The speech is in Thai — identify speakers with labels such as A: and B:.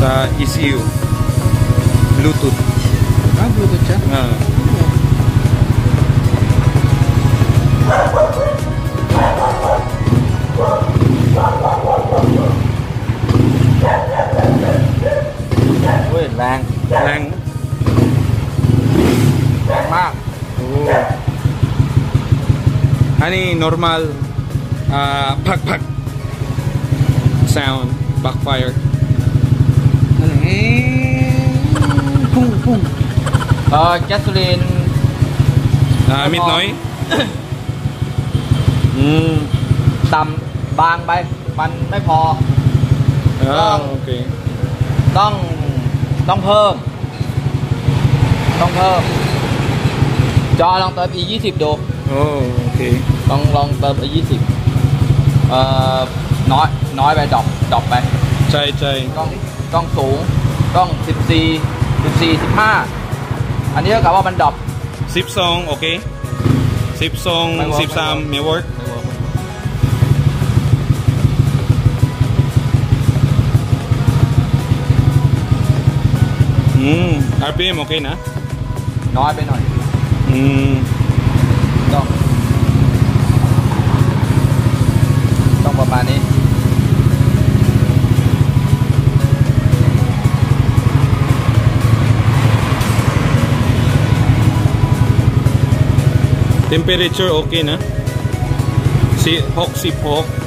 A: sa ECU Bluetooth ah Bluetooth siya? Uh. Nah. normal uh, pak pak sound backfire พุ่งพุ่งเอ่อแกสโซลีน่ามิดน้อย อืม ต่ำบางไป มันไม่พอต้อง ต้องเพิ่ม ต้องเพิ่มจอลองเติมอี e 2 0ดูอเค ต้องลองเติมอสิบเอ่อน้อย น้อยไปดรอปดรอปไป ใช่ใช่ต้อง ต้องสูงต้อง14 14 15 อันนี้ก็กบว่ามันดรอปสิบสองโอเคสิบสองไม่เวิร์กสิบสาไม่ work อืม RPM โอเคนะน้อยไปหน่อยอืม ต้อง ต้องประมาณนี้ Temperature okay na. Si Hawk si Hawk.